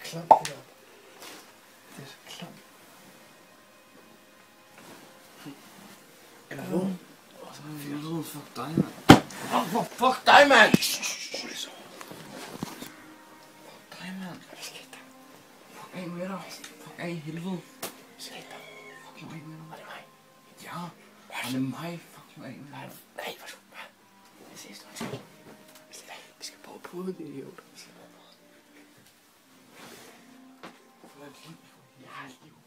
Klamt, det der. Det er så klamt. Eller hvor? Helvede, fuck dig, mand. Oh, fuck dig, mand! Fuck. Fuck af med dig. Fuck af, helvede. Fuck nu af med dig. Var det mig? Ja. Og det er mig. Fuck nu af Fodlægeøvelser. Jeg har liv.